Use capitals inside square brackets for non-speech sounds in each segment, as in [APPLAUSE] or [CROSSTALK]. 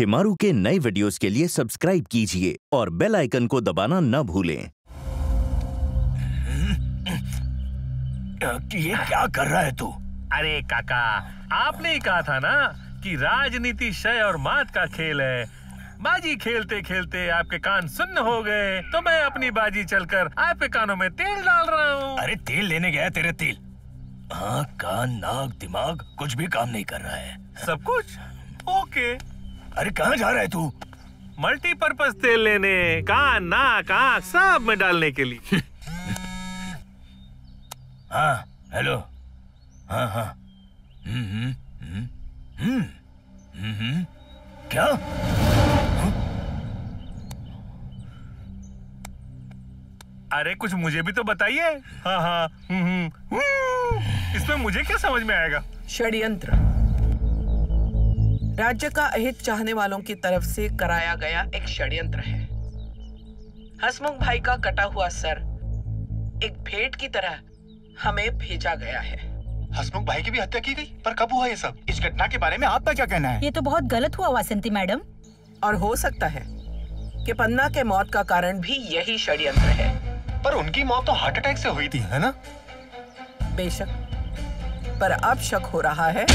शिमारू के नए वीडियोस के लिए सब्सक्राइब कीजिए और बेल आइकन को दबाना न भूलें। ये क्या कर रहा है तू? अरे काका आपने ही कहा था ना कि राजनीति शय और मात का खेल है। बाजी खेलते खेलते आपके कान सुन्न हो गए तो मैं अपनी बाजी चलकर आपके कानों में तेल डाल रहा हूँ। अरे तेल लेने गया तेरे तेल। आँख कान नाक दिमाग कुछ भी काम नहीं कर रहा है। सब कुछ? ओके। अरे कहाँ जा रहा है तू? मल्टीपर्पज तेल लेने कान ना आँख सब में डालने के लिए। [LAUGHS] हाँ हेलो। हाँ हाँ। हम्म हम्म हम्म हम्म हम्म, हम्म। क्या? अरे कुछ मुझे भी तो बताइए। हाँ हाँ हम्म, हम्म, हम्म। इसमें मुझे क्या समझ में आएगा? षड्यंत्र। राज्य का अहित चाहने वालों की तरफ़ से कराया गया एक षड्यंत्र है। हसमुख भाई का कटा हुआ सर एक भेंट की तरह हमें भेजा गया है। हसमुख भाई की भी हत्या की गई? पर कब हुआ ये सब? इस घटना के बारे में आपका क्या कहना है? ये तो बहुत गलत हुआ वासंती मैडम। और हो सकता है कि पन्ना के मौत का कारण भी यही षड्यंत्र है। पर उनकी मौत तो हार्ट अटैक से हुई थी है ना? बेशक। पर अब शक हो रहा है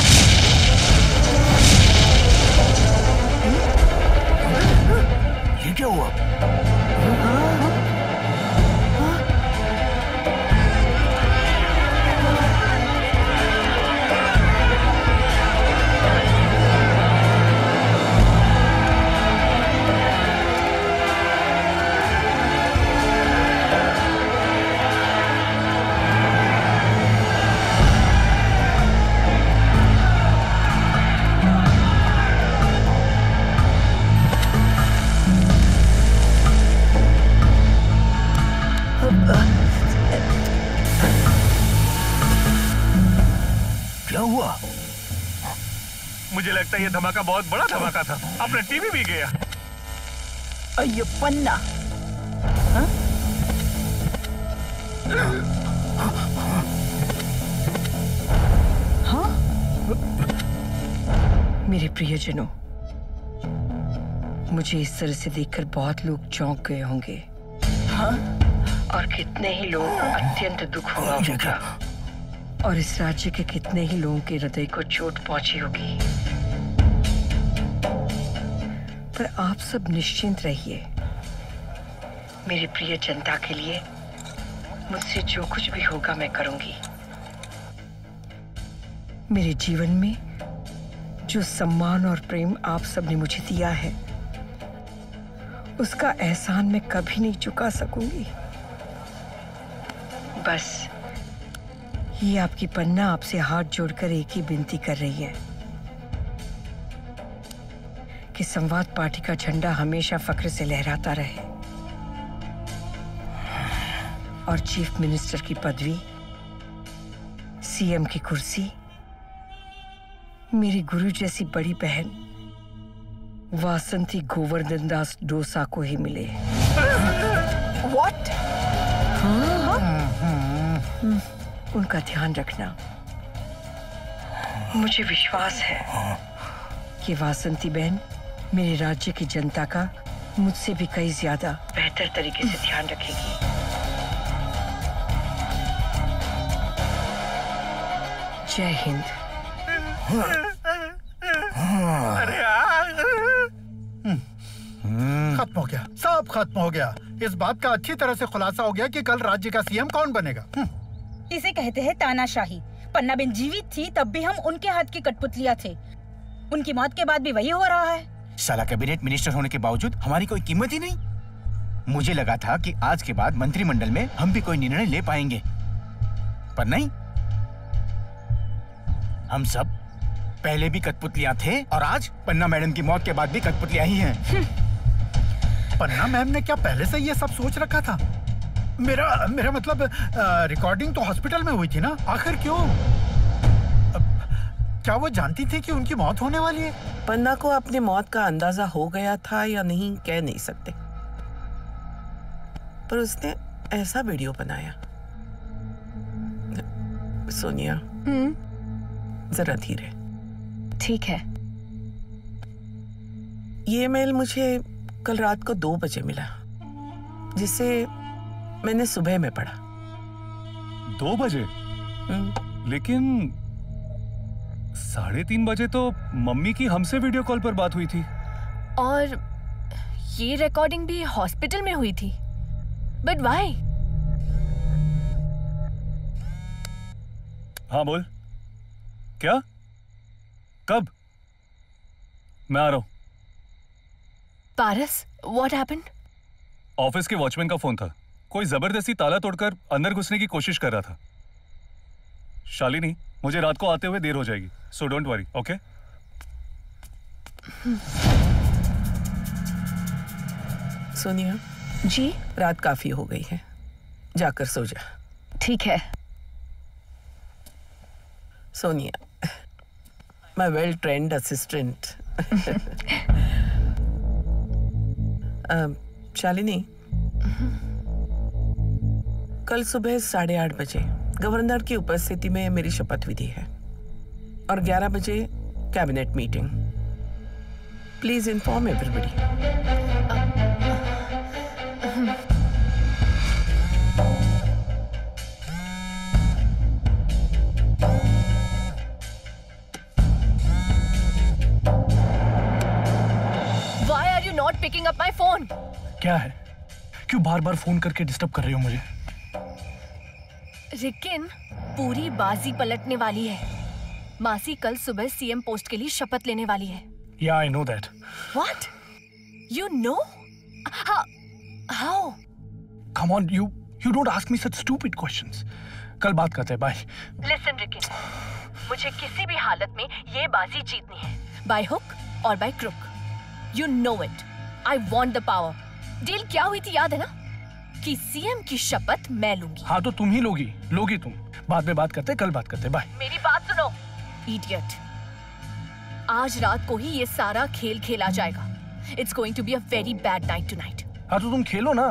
ये क्या हुआ लगता है ये धमाका बहुत बड़ा धमाका था। अपने टीवी भी गया अयो पन्ना। हाँ? मेरे प्रियजनों, मुझे इस तरह से देखकर बहुत लोग चौंक गए होंगे। हाँ? और कितने ही लोग अत्यंत दुख हुआ होगा। और इस राज्य के कितने ही लोगों के हृदय को चोट पहुँची होगी। पर आप सब निश्चिंत रहिए। मेरी प्रिय जनता के लिए मुझसे जो कुछ भी होगा मैं करूँगी। मेरे जीवन में जो सम्मान और प्रेम आप सबने मुझे दिया है, उसका एहसान मैं कभी नहीं चुका सकूँगी। बस, ये आपकी पन्ना आपसे हाथ जोड़कर एक ही विनती कर रही है। कि संवाद पार्टी का झंडा हमेशा फक्र से लहराता रहे। और चीफ मिनिस्टर की पदवी, सीएम की कुर्सी, मेरी गुरु जैसी बड़ी बहन, वासंती गोवर्धन दास डोसा को ही मिले। व्हाट उनका ध्यान रखना। मुझे विश्वास है कि वासंती बहन मेरे राज्य की जनता का मुझसे भी कई ज़्यादा बेहतर तरीके से ध्यान रखेगी। जय हिंद। अरे खत्म हो गया। सब खत्म हो गया। इस बात का अच्छी तरह से खुलासा हो गया कि कल राज्य का सीएम कौन बनेगा। हम्म, इसे कहते हैं तानाशाही। पन्ना बिन जीवित थी तब भी हम उनके हाथ की कठपुतलियाँ थे। उनकी मौत के बाद भी वही हो रहा है। साला कैबिनेट मिनिस्टर होने के बावजूद हमारी कोई कीमत ही नहीं। मुझे लगा था कि आज के बाद मंत्रिमंडल में हम भी कोई निर्णय ले पाएँगे। पर नहीं। हम सब पहले भी कठपुतलियाँ थे और आज पन्ना मैडम की मौत के बाद भी कठपुतलियाँ ही हैं। [LAUGHS] पन्ना मैम ने क्या पहले से ये सब सोच रखा था? मेरा मेरा मतलब रिकॉर्डिंग तो हॉस्पिटल में हुई थी ना? आखिर क्यों? क्या वो जानती थी कि उनकी मौत होने वाली है? पन्ना को अपनी मौत का अंदाज़ा हो गया था या नहीं कह नहीं सकते। पर उसने ऐसा वीडियो बनाया। सोनिया। जरा धीरे। ठीक है। ये मेल मुझे कल रात को दो बजे मिला जिसे मैंने सुबह में पढ़ा। दो बजे? हम्म, लेकिन साढ़े तीन बजे तो मम्मी की हमसे वीडियो कॉल पर बात हुई थी। और ये रिकॉर्डिंग भी हॉस्पिटल में हुई थी। बट वाई हाँ बोल। क्या? कब? मैं आ रहा हूँ। पारस व्हाट हैपेंड ऑफ़िस के वॉचमैन का फ़ोन था। कोई ज़बरदस्ती ताला तोड़कर अंदर घुसने की कोशिश कर रहा था। शालिनी मुझे रात को आते हुए देर हो जाएगी। So don't worry okay Sonia ji? रात काफ़ी हो गई है। जाकर सो जा। ठीक है। Sonia my well trained assistant Shalini? कल सुबह साढ़े आठ बजे। गवर्नर की उपस्थिति में मेरी शपथ विधि है। और 11 बजे cabinet meeting. Please inform everybody. Why are you not picking up my phone क्या है? क्यों बार बार फ़ोन करके डिस्टर्ब कर रही हो मुझे? रिकिन पूरी बाजी पलटने वाली है। मासी कल सुबह सीएम पोस्ट के लिए शपथ लेने वाली है। या I know that what you know how come on you you don't ask me such stupid questions कल बात करते हैं बाय लिसन रिकिन मुझे किसी भी हालत में ये बाजी जीतनी है। बाय हुक और by crook you know it I want the power deal क्या हुई थी याद है ना? कि सीएम की शपथ मैं लूँगी। हाँ तो तुम ही लोगी। लोगी तुम। बाद में बात करते कल बात करते बाय मेरी बात सुनो। इडियट आज रात को ही ये सारा खेल खेला जाएगा। It's going to be a very bad night tonight हाँ तो तुम खेलो ना।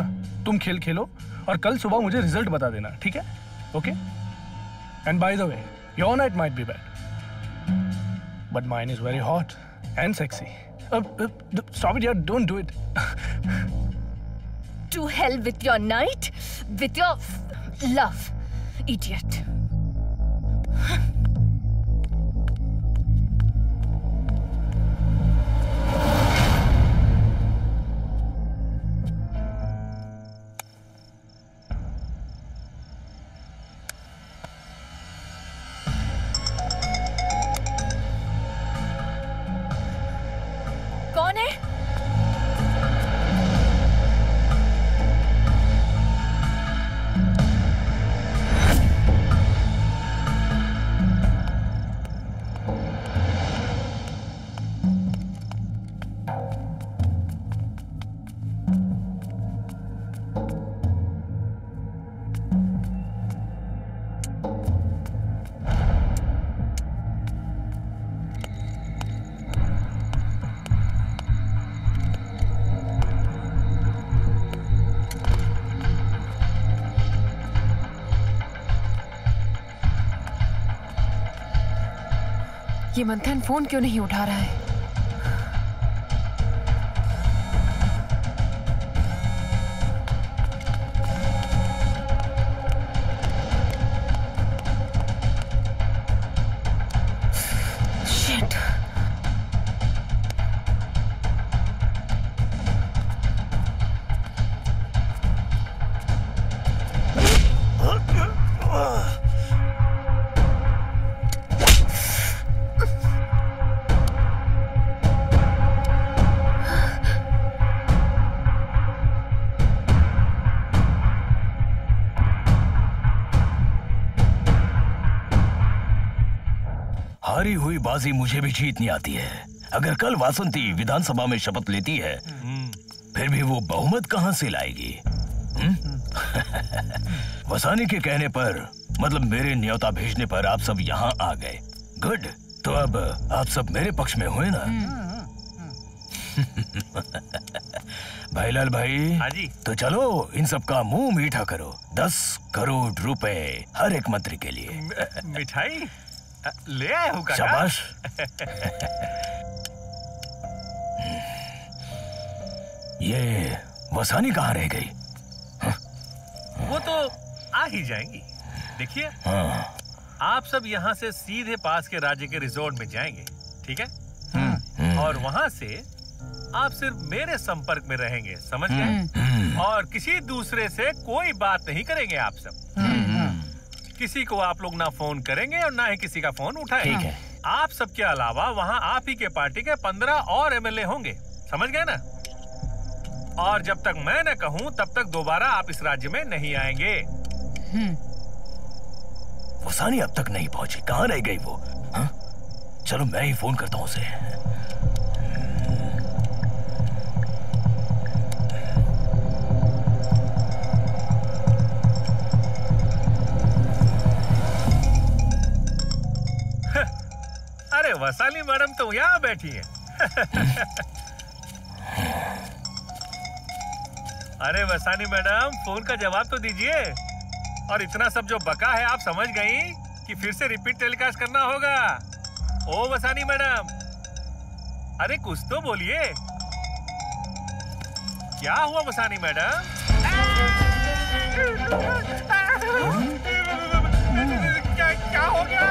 तुम खेल खेलो। और कल सुबह मुझे रिज़ल्ट बता देना ठीक है? Okay and by the way your night might be bad but mine is very hot and sexy stop it यार don't do it to hell with your night, with your love, idiot. ये मंथन phone क्यों नहीं उठा रहा है? हारी हुई बाजी मुझे भी जीतनी आती है। अगर कल वासंती विधानसभा में शपथ लेती है फिर भी वो बहुमत कहाँ से लाएगी? हम्म? [LAUGHS] वसानी के कहने पर मतलब मेरे न्योता भेजने पर आप सब यहाँ आ गए। गुड। तो अब आप सब मेरे पक्ष में हुए ना? [LAUGHS] भाईलाल भाई हाँ जी। तो चलो इन सब का मुँह मीठा करो। दस करोड़ रुपए हर एक मंत्री के लिए। मिठाई? ले आया हूँ काका। शाबाश। [LAUGHS] ये वसानी कहाँ रह गई? वो तो आ ही जाएँगी। देखिए हाँ। आप सब यहाँ से सीधे पास के राज्य के रिजोर्ट में जाएँगे ठीक है? हम्म। और वहाँ से आप सिर्फ़ मेरे संपर्क में रहेंगे समझ गए? और किसी दूसरे से कोई बात नहीं करेंगे आप सब। किसी को आप लोग ना फ़ोन करेंगे और ना ही किसी का फ़ोन उठाएँगे। ठीक है। आप सबके अलावा वहाँ आप ही के पार्टी के पंद्रह और एमएलए होंगे। समझ गए ना? और जब तक मैं न कहूँ तब तक दोबारा आप इस राज्य में नहीं आएँगे। वो सानी अब तक नहीं पहुँची। कहाँ रह गई वो? हाँ? चलो मैं ही फ़ोन करता हूँ उसे। वसाली मैडम तो यहाँ बैठी है। अरे वसानी मैडम, फ़ोन का जवाब तो दीजिए। और इतना सब जो बका है, आप समझ गई कि फिर से रिपीट टेलीकास्ट करना होगा। ओ वसानी मैडम, अरे कुछ तो बोलिए। क्या हुआ वसानी मैडम? क्या क्या हो गया?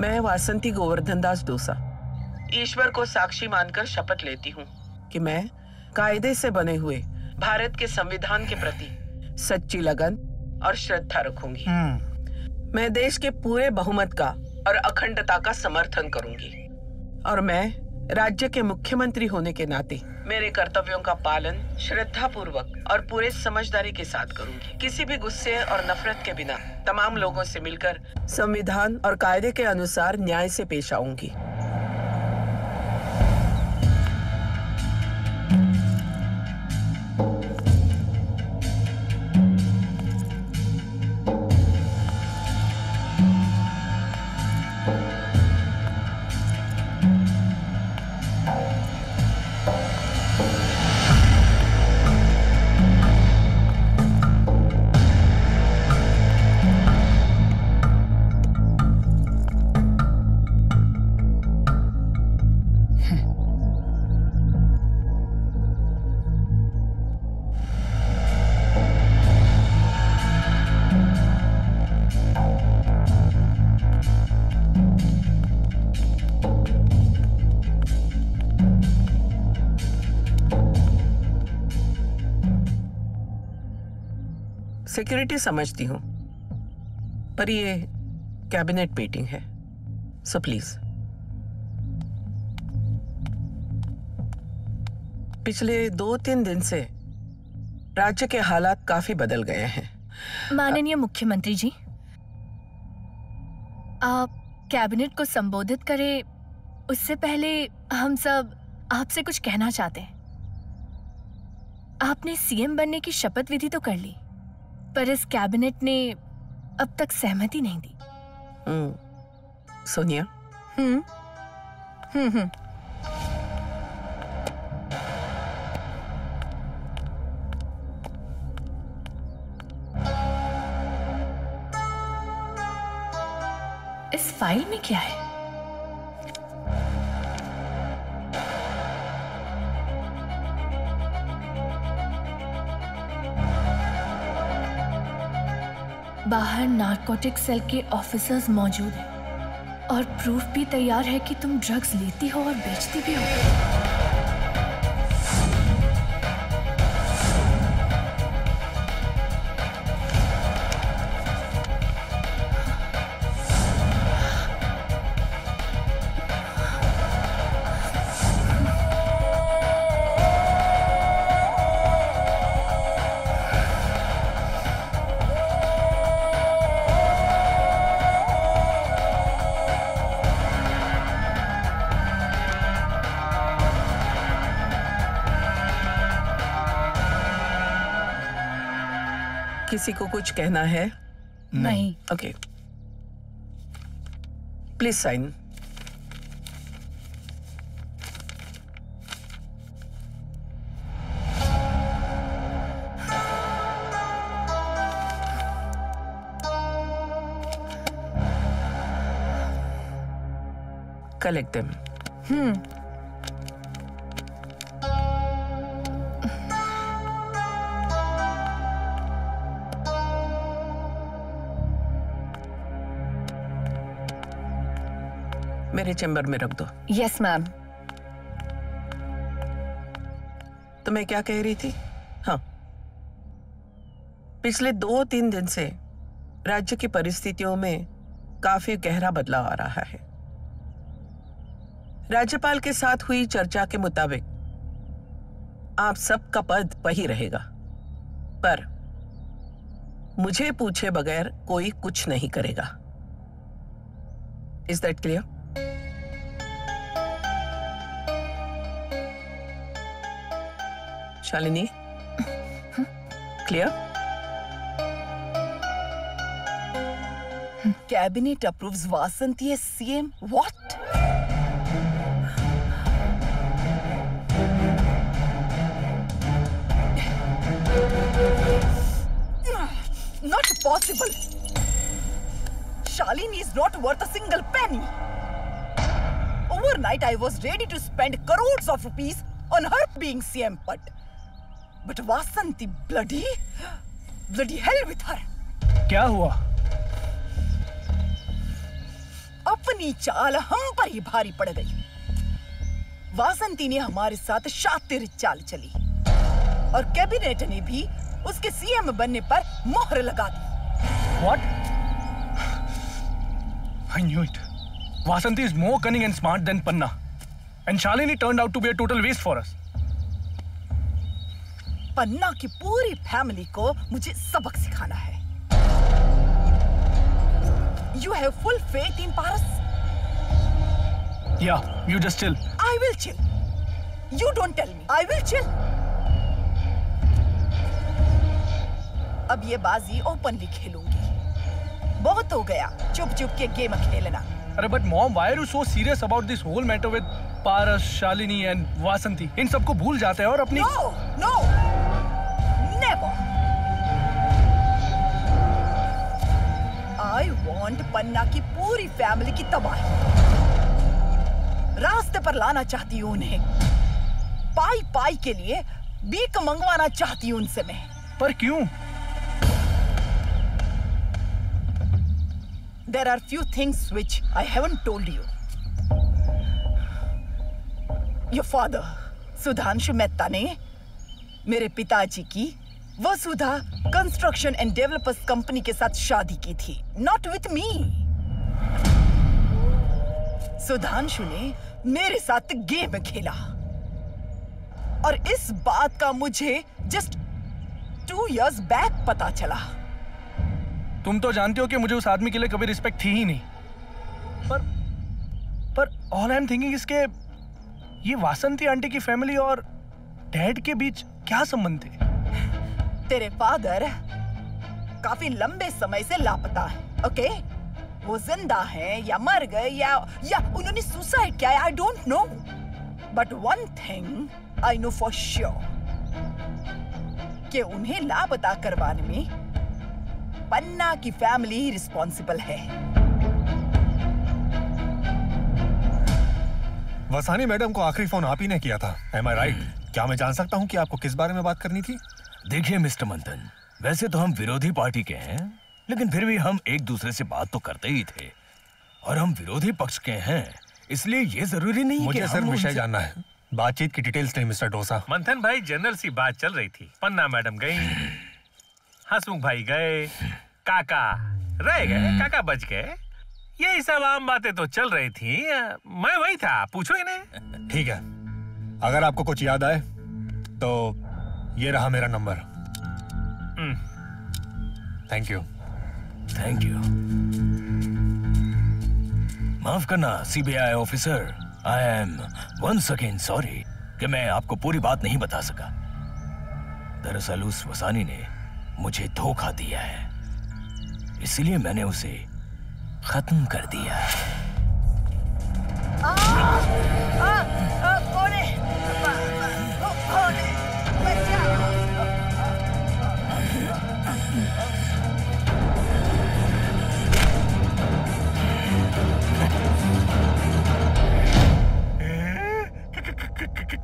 मैं वासंती गोवर्धन दास डोसा। ईश्वर को साक्षी मानकर शपथ लेती हूँ कि मैं कायदे से बने हुए भारत के संविधान के प्रति सच्ची लगन और श्रद्धा रखूँगी। मैं देश के पूरे बहुमत का और अखंडता का समर्थन करूँगी। और मैं राज्य के मुख्यमंत्री होने के नाते मेरे कर्तव्यों का पालन श्रद्धा पूर्वक और पूरे समझदारी के साथ करूँगी। किसी भी गुस्से और नफरत के बिना तमाम लोगों से मिलकर संविधान और कायदे के अनुसार न्याय से पेश आऊँगी। सिक्योरिटी समझती हूँ, पर ये कैबिनेट मीटिंग है। सो प्लीज़ पिछले दो तीन दिन से राज्य के हालात काफ़ी बदल गए हैं। माननीय मुख्यमंत्री जी, आप कैबिनेट को संबोधित करें, उससे पहले हम सब आपसे कुछ कहना चाहते हैं। आपने सीएम बनने की शपथ विधि तो कर ली। पर इस कैबिनेट ने अब तक सहमति नहीं दी। हम्म, सोनिया। हम्म हम्म हम्म। इस फ़ाइल में क्या है? बाहर नारकोटिक सेल के ऑफिसर्स मौजूद हैं और प्रूफ भी तैयार है कि तुम ड्रग्स लेती हो और बेचती भी हो। किसी को कुछ कहना है? नहीं। Okay please sign collect them. Hmm. मेरे चैम्बर में रख दो। यस मैम तो मैं क्या कह रही थी? हाँ। पिछले दो तीन दिन से राज्य की परिस्थितियों में काफ़ी गहरा बदलाव आ रहा है। राज्यपाल के साथ हुई चर्चा के मुताबिक आप सबका पद वही रहेगा। पर मुझे पूछे बगैर कोई कुछ नहीं करेगा। Is that clear Shalini clear Cabinet approves Vasanti as CM. What? Not possible. Shalini is not worth a single penny. Overnight, I was ready to spend crores of rupees on her being CM, but but Vasanti, bloody, bloody hell with her. क्या हुआ अपनी चाल हम पर ही भारी पड़ गई वासंती ने हमारे साथ शातिर चाल चली और कैबिनेट ने भी उसके सीएम बनने पर मोहर लगा दी What? I knew it. Vasanti is more cunning and smart than Panna. And Shalini turned out to be a total waste for us. पन्ना की पूरी फैमिली को मुझे सबक सिखाना है। You have full faith in Paras Yeah, you just chill. I will chill you don't tell me I will chill अब ये बाजी ओपनली खेलूँगी। बहुत हो गया। चुप चुप के गेम खेलना। अरे but mom, why are you so serious about this whole matter with Paras, Shalini and Vasanti? इन सबको भूल जाते हैं और अपनी नो नो आई पन्ना की पूरी फैमिली की तबाही। रास्ते पर लाना चाहती हूँ उन्हें। पाई पाई के लिए बीक मंगवाना चाहती हूँ उनसे मैं। पर क्यों? There are few things which I haven't told you. Your father, Sudhanshu Mehta ने मेरे पिताजी की Vasudha construction and developers company के साथ शादी की थी। नॉट विथ मी सुधांशु ने मेरे साथ गेम खेला। और इस बात का मुझे जस्ट टू इयर्स बैक पता चला। तुम तो जानते हो कि मुझे उस आदमी के लिए कभी रिस्पेक्ट थी ही नहीं। पर पर ऑल आई एम थिंकिंग इसके ये वासंती आंटी की फैमिली और डैड के बीच क्या संबंध थे तेरे फादर काफ़ी लंबे समय से लापता है ओके वो ज़िंदा है या मर गए या या उन्होंने सुसाइड किया I don't know but one thing I know for sure कि उन्हें लापता करवाने में पन्ना की फैमिली ही रिस्पॉन्सिबल है। वसानी मैडम को आखिरी फ़ोन आप ही ने किया था एम आई राइट क्या मैं जान सकता हूँ कि आपको किस बारे में बात करनी थी? देखिए मिस्टर मंथन वैसे तो हम विरोधी पार्टी के हैं लेकिन फिर भी हम एक दूसरे से बात तो करते ही थे। और हम विरोधी पक्ष के हैं इसलिए ये ज़रूरी नहीं मुझे सर विषय जानना है। बातचीत की डिटेल्स नहीं मिस्टर डोसा। मंथन भाई जनरल सी बात चल रही थी। पन्ना मैडम गई हसमुख भाई गए काका रह गए काका बच गए। यही सब आम बातें तो चल रही थी। मैं वही था पूछो इन्हें। ठीक है। अगर आपको कुछ याद आए तो ये रहा मेरा number. Thank you thank you माफ़ करना CBI officer I am once again sorry कि मैं आपको पूरी बात नहीं बता सका। दरअसल उस वसानी ने मुझे धोखा दिया है। इसलिए मैंने उसे खत्म कर दिया आ,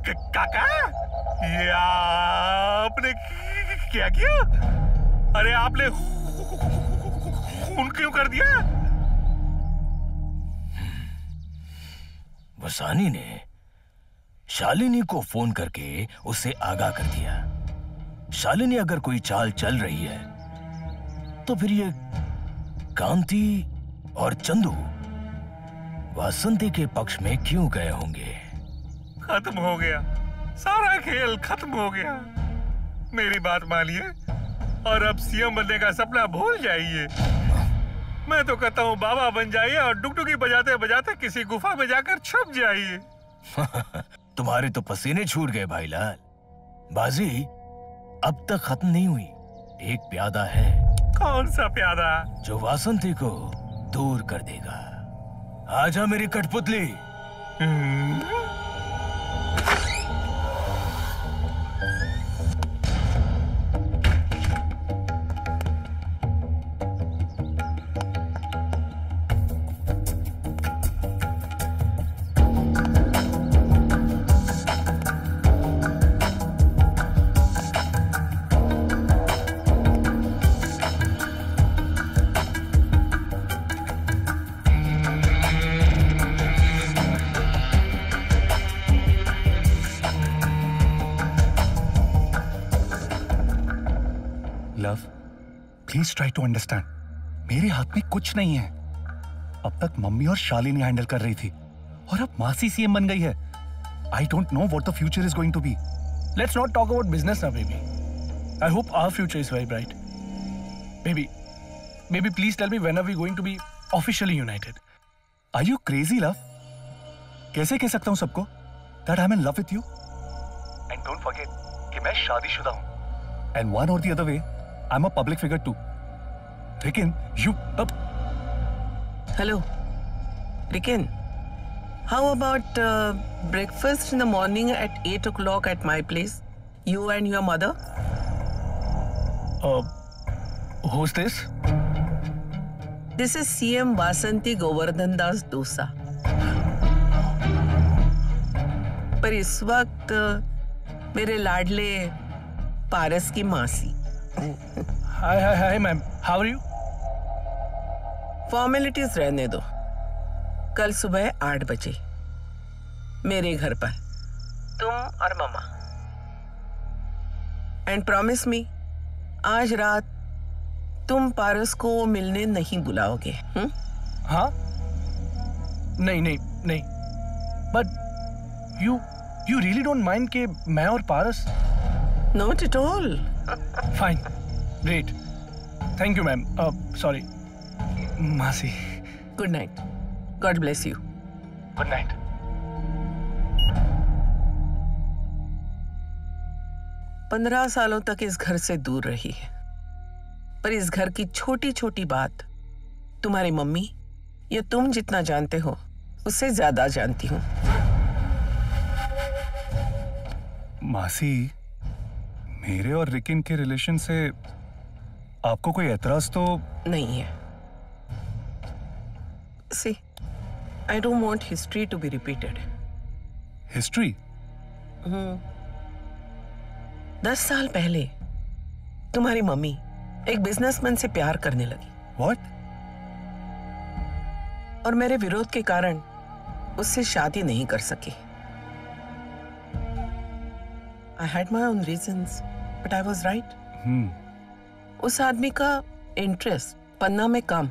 ये आपने क्या किया? अरे, आपने खून क्यों कर दिया? वसानी ने शालिनी को फ़ोन करके उसे आगाह कर दिया। शालिनी, अगर कोई चाल चल रही है तो फिर ये कांति और चंदू वासंती के पक्ष में क्यों गए होंगे? खत्म हो गया। सारा खेल खत्म हो गया। मेरी बात मानिए और अब सीएम बनने का सपना भूल जाइए। मैं तो कहता हूँ बाबा बन जाइए और डुगडुगी बजाते बजाते किसी गुफा में जाकर छुप जाइए। [LAUGHS] तुम्हारे तो पसीने छूट गए भाई लाल। बाजी अब तक खत्म नहीं हुई। एक प्यादा है। कौन सा प्यादा? जो वासंती को दूर कर देगा। आजा मेरी कठपुतली। प्लीज़ ट्राई टू अंडरस्टैंड मेरे हाथ में कुछ नहीं है। अब तक मम्मी और शालिनी हैंडल कर रही थी। और अब मासी सीएम बन गई है। I don't know what the future is going to be let's not talk about business ना baby I hope our future is very bright baby baby please tell me when are we going to be officially united are you crazy love कैसे कह सकता हूँ सबको? That I am love with you and don't forget कि मैं शादीशुदा हूँ। And one or the other way I am a public figure to Rikin you अब। Hello Rikin how about breakfast in the morning at eight o'clock at my place you and your mother Who's this? This is CM Vasanti Govardhan Das पर इस वक्त मेरे लाडले पारस की मासी। Hi hi hi ma'am how are you formalities रहने दो। कल सुबह आठ बजे। मेरे घर पर। तुम और मम्मा। एंड प्रॉमिस मी आज रात तुम पारस को मिलने नहीं बुलाओगे हुँ? हाँ? नहीं नहीं नहीं। But you you really don't mind के मैं और Paras? Not at all fine great thank you ma'am sorry मासी good night God bless you good night पंद्रह सालों तक इस घर से दूर रही है। पर इस घर की छोटी छोटी बात तुम्हारी मम्मी या तुम जितना जानते हो उससे ज़्यादा जानती हूँ। मासी मेरे और रिकिन के रिलेशन से आपको कोई एतराज़ तो नहीं है। See I don't want history to be repeated history दस साल पहले तुम्हारी मम्मी एक बिजनेसमैन से प्यार करने लगी। व्हाट और मेरे विरोध के कारण उससे शादी नहीं कर सकी। I had my own reasons but I was right उस आदमी का इंटरेस्ट पन्ना में कम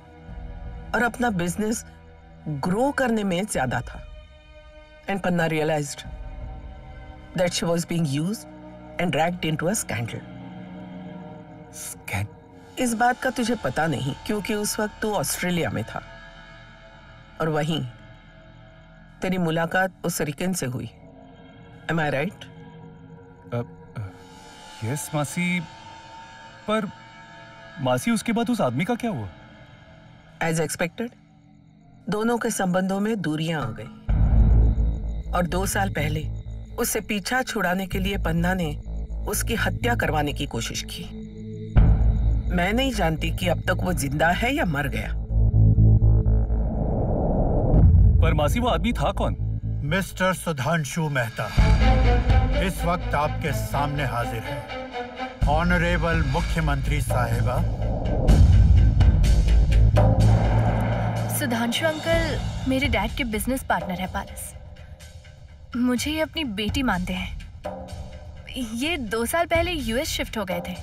और अपना बिज़नेस ग्रो करने में ज़्यादा था। And Panna realised that she was being used and dragged into a scandal इस बात का तुझे पता नहीं क्योंकि उस वक्त तू ऑस्ट्रेलिया में था। और वहीं तेरी मुलाकात उस रिकन से हुई। एम आई राइट यस मासी। पर मासी उसके बाद उस आदमी का क्या हुआ? एज एक्सपेक्टेड दोनों के संबंधों में दूरियाँ आ गई। और दो साल पहले उससे पीछा छुड़ाने के लिए पन्ना ने उसकी हत्या करवाने की कोशिश की। मैं नहीं जानती कि अब तक वो ज़िंदा है या मर गया। पर मासी वो आदमी था कौन? मिस्टर सुधांशु मेहता इस वक्त आपके सामने हाजिर है। ऑनरेबल मुख्यमंत्री साहिबा सुधांशु अंकल, मेरे डैड के बिज़नेस पार्टनर है पारस। मुझे ये अपनी बेटी मानते हैं। ये दो साल पहले यूएस शिफ्ट हो गए थे।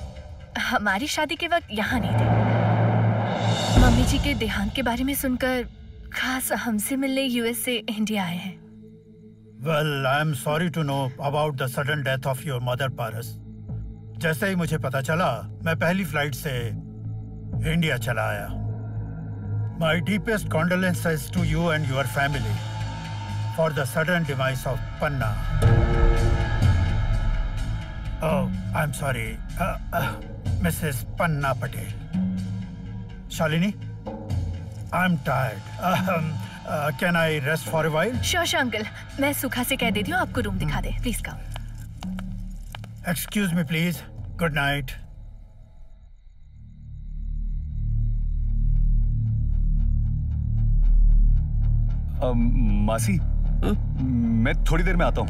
हमारी शादी के वक्त यहाँ नहीं थे। मम्मी जी के देहांत के बारे में सुनकर खास हमसे मिलने यूएस से इंडिया आए हैं। Well I am sorry to know about the sudden death of your mother Paras. जैसे ही मुझे पता चला, मैं पहली फ़्लाइट से इंडिया चला आया। My deepest condolences to you and your family for the sudden demise of Panna I am sorry Mrs Panna Patel Shalini I am tired can I rest for a while sure uncle मैं सुखा से कह देती हूँ आपको room दिखा दे। Please come excuse me please good night मासी? मैं थोड़ी देर में आता हूँ।